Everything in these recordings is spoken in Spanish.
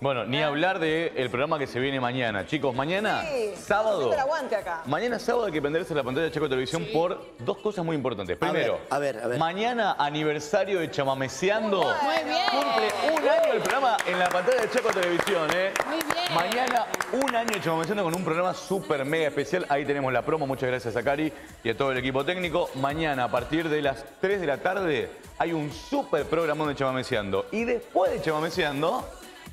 Bueno, ni hablar del programa que se viene mañana. Chicos, mañana, Sí, sábado. el aguante acá. Mañana sábado hay que prenderse la pantalla de Chaco Televisión por dos cosas muy importantes. Primero, A ver, a ver, a ver. mañana aniversario de Chamameceando. Muy bien. Cumple un año el programa en la pantalla de Chaco Televisión, ¿eh? Muy bien. Mañana un año de Chamameceando con un programa súper mega especial. Ahí tenemos la promo. Muchas gracias a Cari y a todo el equipo técnico. Mañana a partir de las 3 de la tarde hay un súper programón de Chamameceando. Y después de Chamameceando,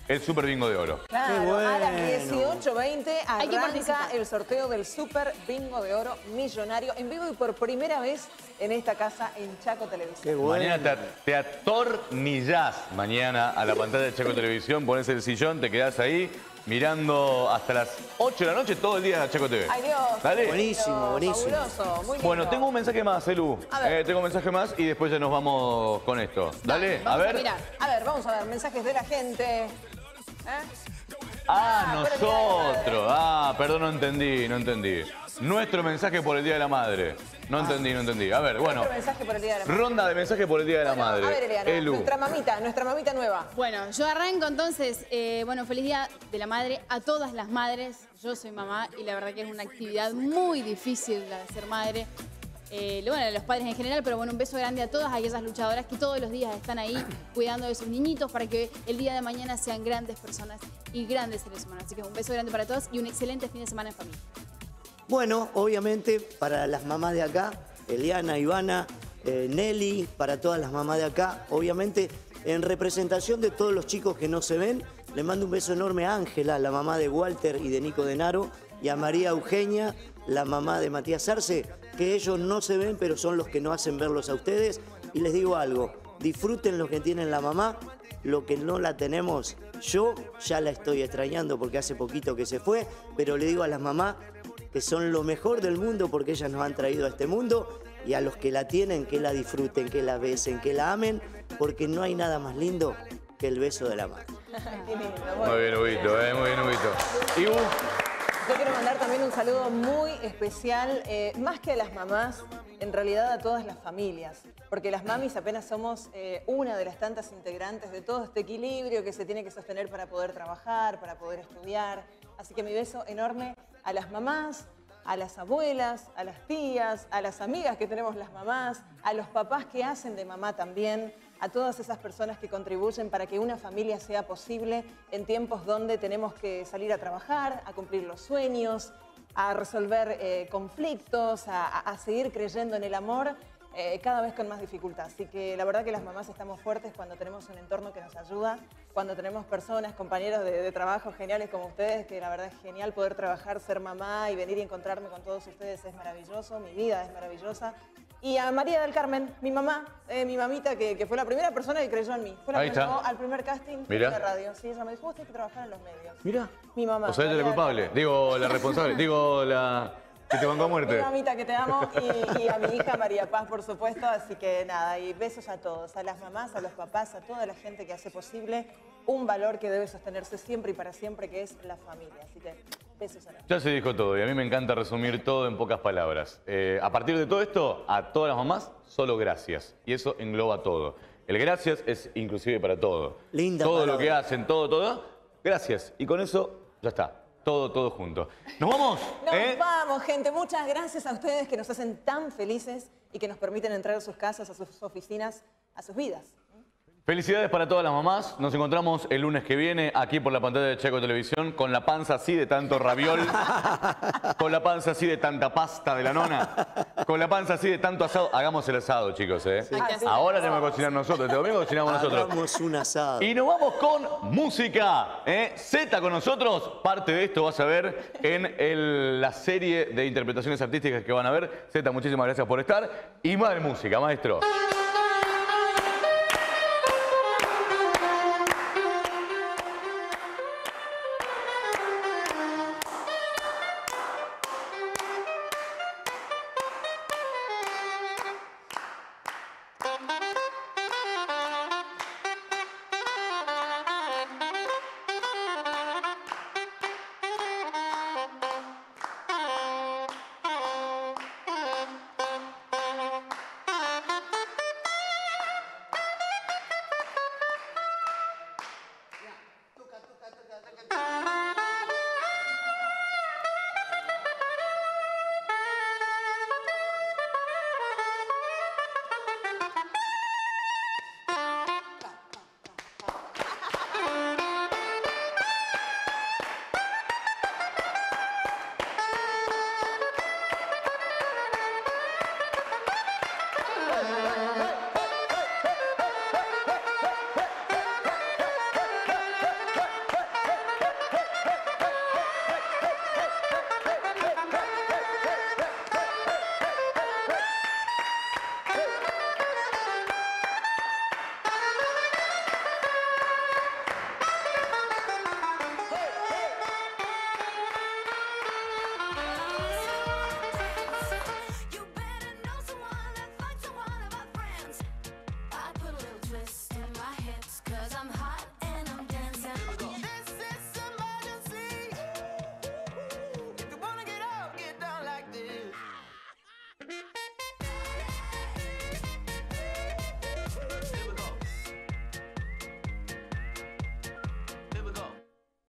el Super Bingo de Oro. Claro, Qué bueno. a las 18.20 Hay que arranca el sorteo del Super Bingo de Oro Millonario en vivo y por primera vez en esta casa en Chaco Televisión. Qué bueno. Mañana te, te atornillás mañana a la pantalla de Chaco Televisión, pones el sillón, te quedás ahí mirando hasta las 8 de la noche todo el día a Chaco TV. Ay Dios. Dale. Buenísimo, buenísimo. Fabuloso, muy lindo. Bueno, tengo un mensaje más, Elu. A ver. Eh, tengo un mensaje más y después ya nos vamos con esto. Dale, a Vamos ver. mirar. A ver, vamos a ver, mensajes de la gente. ¿Eh? Ah, nosotros. Ah, perdón, no entendí, no entendí. Nuestro mensaje por el Día de la Madre. No entendí, no entendí. A ver, bueno. Mensaje por el Día de la Madre. Ronda de mensajes por el Día de la Bueno, Madre. A ver, Eliana, Elu. nuestra mamita, nuestra mamita nueva. Bueno, yo arranco entonces, eh, bueno, feliz día de la madre a todas las madres. Yo soy mamá y la verdad que es una actividad muy difícil la de ser madre. Eh, bueno, a los padres en general, pero bueno, un beso grande a todas aquellas luchadoras que todos los días están ahí cuidando de sus niñitos para que el día de mañana sean grandes personas y grandes seres humanos. Así que un beso grande para todos y un excelente fin de semana en familia. Bueno, obviamente para las mamás de acá, Eliana, Ivana, eh, Nelly, para todas las mamás de acá, obviamente en representación de todos los chicos que no se ven, le mando un beso enorme a Ángela, la mamá de Walter y de Nico Denaro, y a María Eugenia, la mamá de Matías Arce, que ellos no se ven, pero son los que no hacen verlos a ustedes. Y les digo algo, disfruten lo que tienen la mamá, lo que no la tenemos, yo ya la estoy extrañando porque hace poquito que se fue, pero le digo a las mamás que son lo mejor del mundo porque ellas nos han traído a este mundo y a los que la tienen que la disfruten, que la besen, que la amen, porque no hay nada más lindo que el beso de la madre. Bueno. Muy bien, eh, muy bien, Huguito. Y vos, Yo quiero mandar también un saludo muy especial, eh, más que a las mamás, en realidad a todas las familias, porque las mamis apenas somos eh, una de las tantas integrantes de todo este equilibrio que se tiene que sostener para poder trabajar, para poder estudiar. Así que mi beso enorme a las mamás, a las abuelas, a las tías, a las amigas que tenemos las mamás, a los papás que hacen de mamá también, a todas esas personas que contribuyen para que una familia sea posible en tiempos donde tenemos que salir a trabajar, a cumplir los sueños, a resolver eh, conflictos, a, seguir creyendo en el amor. eh, cada vez con más dificultad. Así que la verdad que las mamás estamos fuertes cuando tenemos un entorno que nos ayuda, cuando tenemos personas, compañeros de, de trabajo geniales como ustedes, que la verdad es genial poder trabajar, ser mamá y venir y encontrarme con todos ustedes es maravilloso, mi vida es maravillosa. Y a María del Carmen, mi mamá, eh, mi mamita, que, que fue la primera persona que creyó en mí. Fue la Ahí que me está. al primer casting de radio. Sí, ella me dijo, vos tenés que trabajar en los medios. mira. Mi mamá. O sea, ella es la culpable. Carmen. Digo, la responsable. Digo, la que te bancó a Mi muerte. mamita que te amo y, y a mi hija María Paz, por supuesto. Así que nada, y besos a todos, a las mamás, a los papás, a toda la gente que hace posible un valor que debe sostenerse siempre y para siempre, que es la familia. Así que besos a todos. Ya se dijo todo y a mí me encanta resumir todo en pocas palabras. Eh, a partir de todo esto, a todas las mamás, solo gracias. Y eso engloba todo. El gracias es inclusive para todo. Linda Todo lo que hacen, todo, todo, gracias. Y con eso ya está. Todo, todo junto. ¿Nos vamos? Nos ¿Eh? vamos, gente. Muchas gracias a ustedes que nos hacen tan felices y que nos permiten entrar a sus casas, a sus oficinas, a sus vidas. Felicidades para todas las mamás. Nos encontramos el lunes que viene aquí por la pantalla de Checo Televisión con la panza así de tanto raviol, con la panza así de tanta pasta de la nona, con la panza así de tanto asado. Hagamos el asado, chicos, ¿eh? Hacer Ahora tenemos que cocinar nosotros. Este domingo cocinamos nosotros. Hagamos un asado. Y nos vamos con música. ¿eh? Z con nosotros. Parte de esto vas a ver en el- la serie de interpretaciones artísticas que van a ver. Z, muchísimas gracias por estar. Y más de música, maestro.